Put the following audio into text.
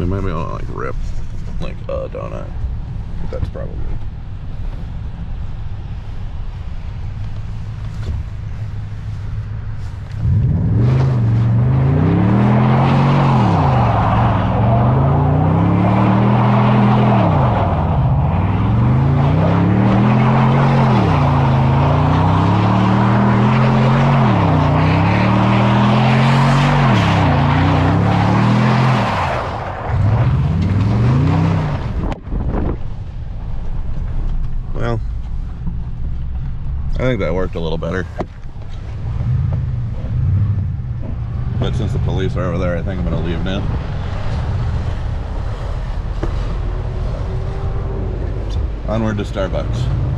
We might be able to like rip like a donut. That's probably. I think that worked a little better. But since the police are over there, I think I'm gonna leave now. Onward to Starbucks.